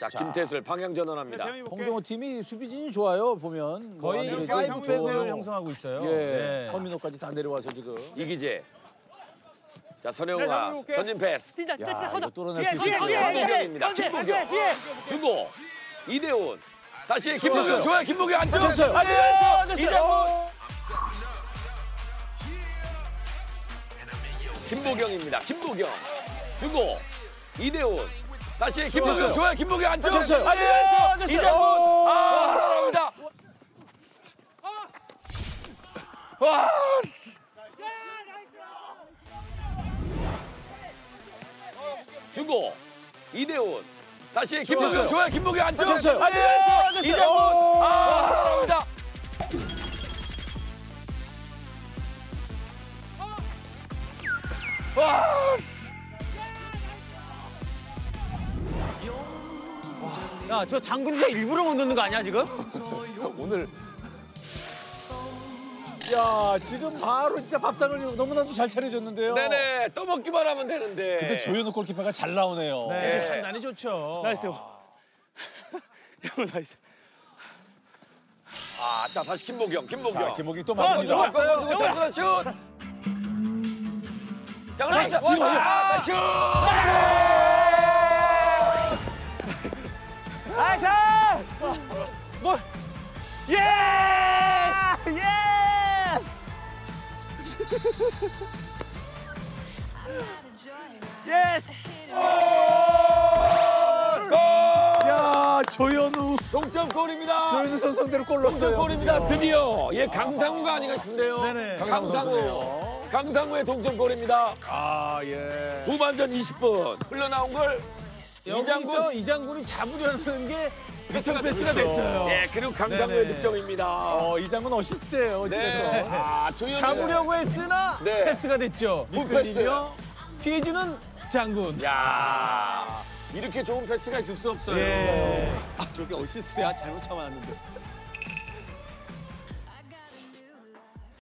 자, 김태술 방향 전환합니다. 홍정호 팀이 수비진이 좋아요 보면 뭐 거의 아무래도 파이브 백을 조현우, 형성하고 있어요. 예, 네. 허민호까지 다 내려와서 지금 이기재. 자, 네, 선영우가. 전진 패스. 진짜 야, 걷어. 이거 뚫어낼 뒤에, 수 뒤에, 있을까요? 뒤에, 뒤에, 김보경입니다. 뒤에, 김보경. 주고 이대훈. 다시 김태술 좋아요. 김보경 안쪽. 됐어요. 안 됐어. 이장훈. 김보경입니다. 김보경. 주고 이대훈. 다시 김태술 좋아요. 김보경 안쪽. 됐어. 됐어요. 이장훈. 오. 아, 살아납니다. 와. 씨. 주고 이대훈 다시 김보경. 좋아요 김보경 안쪽 됐어 됐어요. 이장훈 오. 아 살아납니다 와 야, 저 장군이가 일부러 못 넣는 거 아니야, 지금? 오늘 야 지금 바로 진짜 밥상을 너무나도 잘 차려줬는데요. 네네 떠먹기만 하면 되는데 근데 조현우 골키퍼가 잘 나오네요. 네, 예. 판단이 좋죠. nice. 형, nice. 아 자 다시 김보경 김보경 자, 김목이 또 어, 막습니다. 좋았어요 주고 잡고 슛 자, 그럼 아, 슛! Nice! Yes! 골! 야 조현우 동점골입니다. 조현우 선수 상대로 골 넣었어요. 동점골입니다. 드디어 예 강상우가 아닌가 싶은데요. 네네. 강상우. 강상우의 동점골입니다. 아 예. 후반전 20분 흘러나온 걸 여기서 이장군. 이장군이 잡으려는 게 패스가 패스가. 됐어요. 예 그리고 강상우의 네네. 득점입니다. 어 이장군 어시스트예요. 네. 아 조현 잡으려고 했으나 네. 패스가 됐죠. 미끌리며 피해주는 장군. 야 이렇게 좋은 패스가 있을 수 없어요. 예. 저게 어시스트야 잘못 참았는데.